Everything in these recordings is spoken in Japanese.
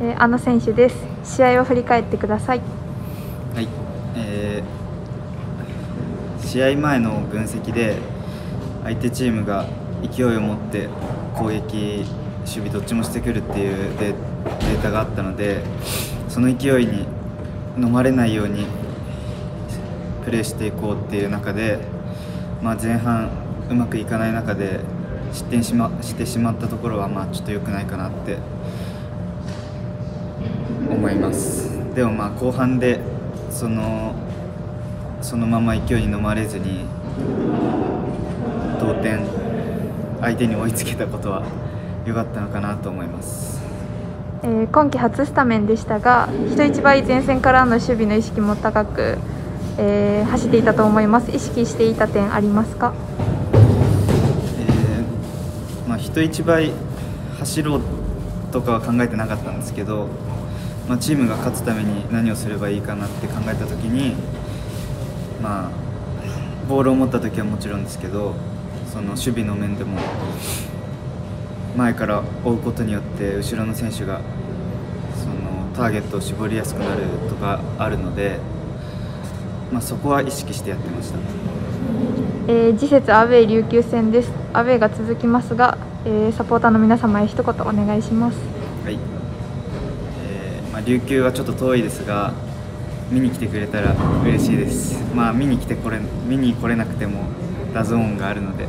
えー、あの選手です。試合を振り返ってください。はい、えー、試合前の分析で相手チームが勢いを持って攻撃守備どっちもしてくるっていうデータがあったのでその勢いに飲まれないようにプレーしていこうっていう中で、まあ、前半うまくいかない中で失点し,、ま、してしまったところはまあちょっと良くないかなって思いますでもまあ後半でそのそのまま勢いに飲まれずに同点相手に追いつけたことは良かったのかなと思います、えー、今季初スタメンでしたが人一倍前線からの守備の意識も高く、えー、走っていたと思います。意識していた点ありますか、えー、まあ、人一倍走ろうとかは考えてなかったんですけど、まあ、チームが勝つために何をすればいいかなって考えた時に、まあ、ボールを持った時はもちろんですけどその守備の面でも前から追うことによって後ろの選手がそのターゲットを絞りやすくなるとかあるので、まあ、そこは意識してやってました、えー、次節アウェー琉球戦です。アウェーが続きますが、えー、サポーターの皆様へ一言お願いします。はい、琉球はちょっと遠いですが見に来てくれたら嬉しいです。まあ見に来てこれ見に来れなくてもラゾーンがあるので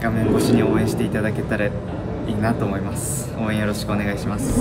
画面越しに応援していただけたらいいなと思います。応援よろしくお願いします。